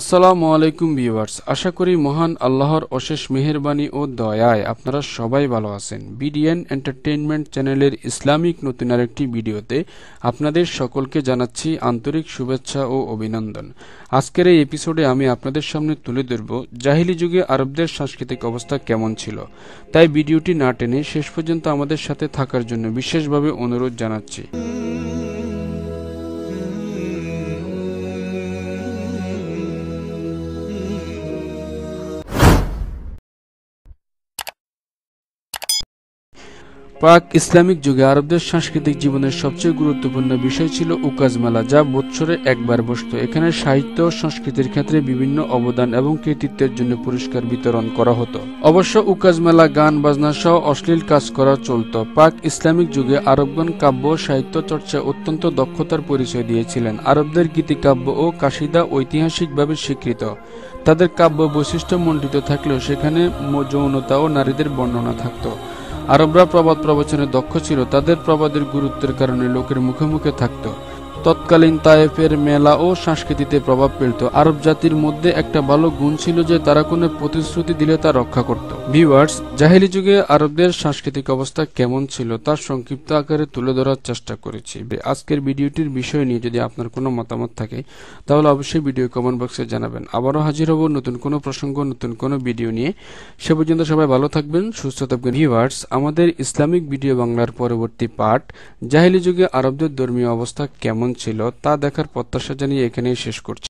আসসালামু আলাইকুম ভিউয়ার্স, আশা করি মহান আল্লাহর অশেষ মেহেরবানি ও দয়ায় আপনারা সবাই ভালো আছেন। বিডিএন এন্টারটেইনমেন্ট চ্যানেলের ইসলামিক নতুন আরেকটি ভিডিওতে আপনাদের সকলকে জানাচ্ছি আন্তরিক শুভেচ্ছা ও অভিনন্দন। আজকের এই এপিসোডে আমি আপনাদের সামনে তুলে ধরব জাহিলি যুগে আরবদের সাংস্কৃতিক অবস্থা কেমন ছিল। তাই ভিডিওটি না টেনে শেষ পর্যন্ত আমাদের সাথে থাকার জন্য বিশেষভাবে অনুরোধ জানাচ্ছি। পাক ইসলামিক যুগে আরবদের সাংস্কৃতিক জীবনের সবচেয়ে গুরুত্বপূর্ণ বিষয় ছিল উকাজ মেলা, যা বৎসরে একবার বসত। এখানে সাহিত্য ও সংস্কৃতির ক্ষেত্রে বিভিন্ন অবদান এবং কৃতিত্বের জন্য পুরস্কার বিতরণ করা হতো। অবশ্য উকাজ মেলা, গান, বাজনা সহ অশ্লীল কাজ করা চলত। পাক ইসলামিক যুগে আরবগণ কাব্য সাহিত্য চর্চা অত্যন্ত দক্ষতার পরিচয় দিয়েছিলেন। আরবদের গীতিকাব্য ও কাশিদা ঐতিহাসিকভাবে স্বীকৃত। তাদের কাব্য বৈশিষ্ট্য মণ্ডিত থাকলেও সেখানে যৌনতা ও নারীদের বর্ণনা থাকতো। আরবরা প্রবাদ প্রবচনে দক্ষ ছিল তাদের প্রবাদের গুরুত্বের কারণে লোকের মুখে মুখে থাকত। তৎকালীন তায়েফের মেলা ও সংস্কৃতিতে প্রভাব ফেলত। আরব জাতির মধ্যে একটা ভালো গুণ ছিল যে তারা কোনো প্রতিশ্রুতি দিলে তা রক্ষা করত। ভিউয়ার্স জাহেলি যুগে আরবদের সাংস্কৃতিক অবস্থা কেমন ছিল তার সংক্ষিপ্ত আকারে তুলে ধরার চেষ্টা করেছি। আজকের ভিডিওটির বিষয় নিয়ে যদি আপনার কোনো মতামত থাকে, তাহলে অবশ্যই ভিডিও কমেন্ট বক্সে জানাবেন। আবারও হাজির হব নতুন কোনো প্রসঙ্গ, নতুন কোনো ভিডিও নিয়ে। সে পর্যন্ত সবাই ভালো থাকবেন, সুস্থ থাকবেন। ভিউয়ার্স আমাদের ইসলামিক ভিডিও বাংলার পরবর্তী পাঠ, জাহেলি যুগে আরবদের ধর্মীয় অবস্থা কেমন ছিল তা দেখার প্রত্যাশা জানিয়ে এখানেই শেষ করছি।